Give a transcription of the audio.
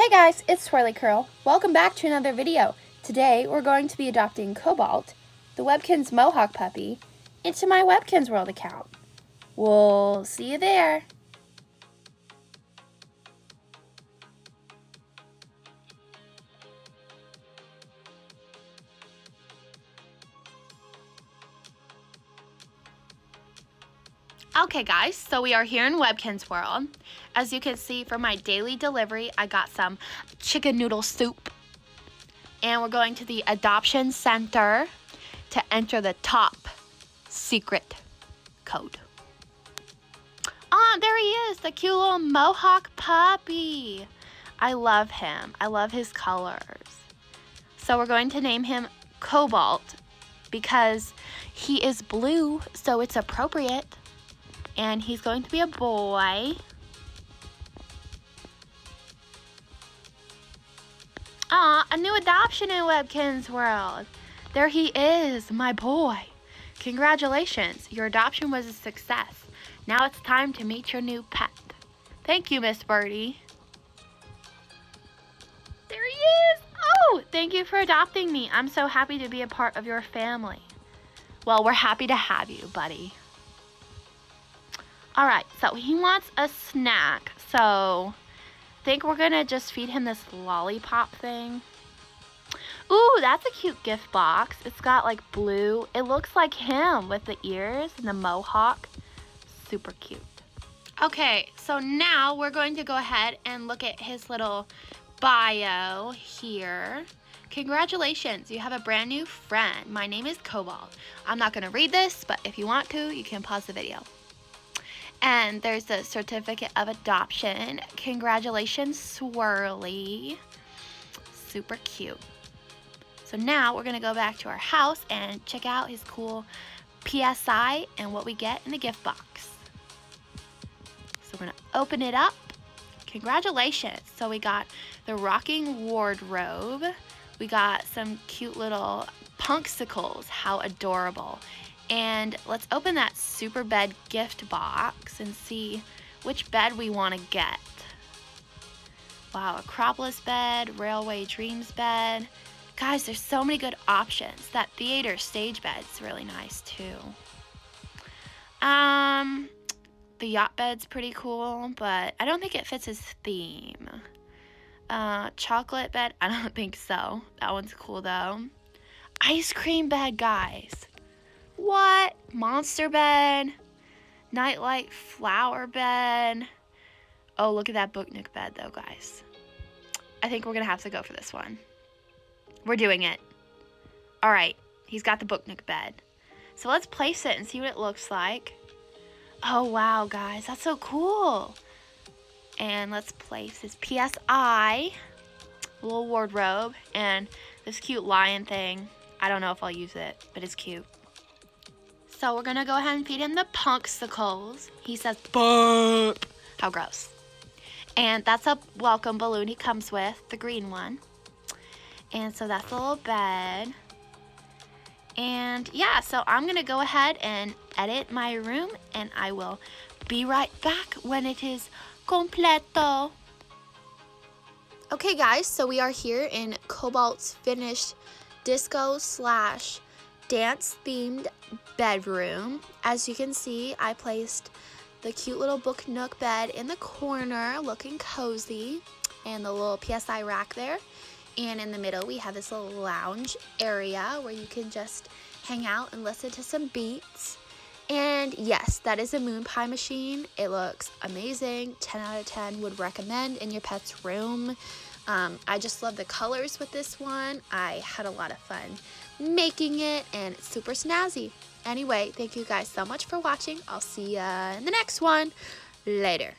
Hey guys, it's Swirly Curl. Welcome back to another video. Today we're going to be adopting Cobalt, the Webkinz Mohawk puppy, into my Webkinz World account. We'll see you there. Okay guys, so we are here in Webkinz World. As you can see for my daily delivery, I got some chicken noodle soup. And we're going to the adoption center to enter the top secret code. Ah, there he is, the cute little mohawk puppy. I love him. I love his colors. So we're going to name him Cobalt because he is blue, so it's appropriate and he's going to be a boy. Ah, a new adoption in Webkinz World. There he is, my boy. Congratulations, your adoption was a success. Now it's time to meet your new pet. Thank you, Miss Birdie. There he is! Oh, thank you for adopting me. I'm so happy to be a part of your family. Well, we're happy to have you, buddy. All right, so he wants a snack. So I think we're gonna just feed him this lollipop thing. Ooh, that's a cute gift box. It's got like blue. It looks like him with the ears and the mohawk. Super cute. Okay, so now we're going to go ahead and look at his little bio here. Congratulations, you have a brand new friend. My name is Cobalt. I'm not gonna read this, but if you want to, you can pause the video. And there's the certificate of adoption. Congratulations, Swirly. Super cute. So now we're gonna go back to our house and check out his cool PSI and what we get in the gift box. So we're gonna open it up. Congratulations. So we got the rocking wardrobe. We got some cute little punksicles. How adorable. And let's open that super bed gift box and see which bed we want to get. Wow, Acropolis bed, Railway Dreams bed. Guys, there's so many good options. That theater stage bed's really nice too. Um, the yacht bed's pretty cool, but I don't think it fits his theme. Uh, chocolate bed, I don't think so. That one's cool though. Ice cream bed, guys. What? Monster bed? Nightlight flower bed? Oh, look at that book nook bed though, guys. I think we're going to have to go for this one. We're doing it. All right, he's got the book nook bed. So let's place it and see what it looks like. Oh, wow, guys, that's so cool. And let's place his PSI, little wardrobe, and this cute lion thing. I don't know if I'll use it, but it's cute. So we're gonna go ahead and feed him the punksicles. He says, burp. How gross. And that's a welcome balloon he comes with, the green one. And so that's a little bed. And yeah, so I'm gonna go ahead and edit my room and I will be right back when it is completo. Okay guys, so we are here in Cobalt's finished disco slash dance themed bedroom. As you can see, I placed the cute little book nook bed in the corner looking cozy and the little PSI rack there. And in the middle, we have this little lounge area where you can just hang out and listen to some beats. And yes, that is a moon pie machine. It looks amazing. 10 out of 10 would recommend in your pet's room. Um, I just love the colors with this one. I had a lot of fun making it and it's super snazzy. Anyway, thank you guys so much for watching. I'll see you in the next one. Later.